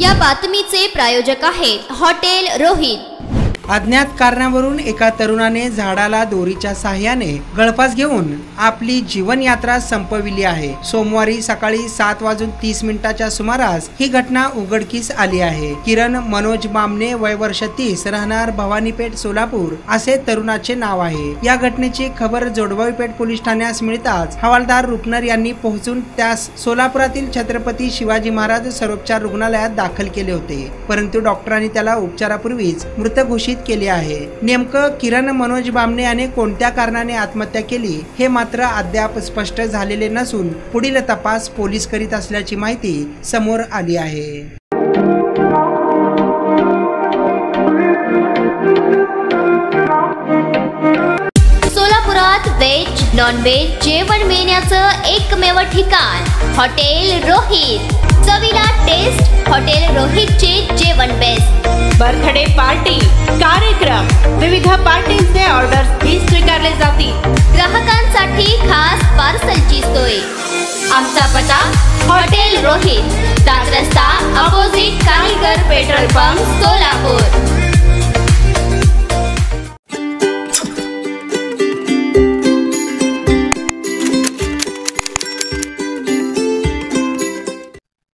या बातमीचे प्रायोजक आहेत हॉटेल रोहित. अज्ञात कारणावरून एका तरुणाने झाडाला दोरीच्या सहाय्याने गळफास घेऊन आपली जीवनयात्रा संपविली आहे. सोमवारी सकाळी सात वाजून तीस मिनिटाच्या सुमारास ही घटना उघडकीस आली आहे. किरण मनोज मामने वय वर्ष तीस राहणार भवानीपेठ सोलापूर असे तरुणाचे नाव आहे. या घटनेची खबर जोडवाईपेठ पोलीस ठाण्यास मिळताच हवालदार रुपनर यांनी पोहोचून त्यास सोलापुरातील छत्रपती शिवाजी महाराज सर्वोपचार रुग्णालयात दाखल केले होते. परंतु डॉक्टरांनी त्याला उपचारापूर्वीच मृत घोषित केले आहे. नेमकं किरण मनोज बामणे याने कोणत्या कारणाने आत्महत्या केली हे मात्र अद्याप स्पष्ट झालेले नसून पुढील तपास पोलीस करीत असल्याची माहिती समोर आली आहे. सोलापुरात व्हेज नॉन व्हेज जेवण मिळण्याचं एकमेव ठिकाण हॉटेल रोहित. चवीला टेस्ट हॉटेल रोहितचे जेवण बेस्ट बर्थडे पार्टी कार्यक्रम विविध पार्टींचे ऑर्डर ही स्वीकारले जातील. ग्राहकांसाठी खास पार्सलची सोय आमचा पता हॉटेल रोहित. दादरस्ता अपोजिट कारीगर पेट्रोल पंप सोलापूर.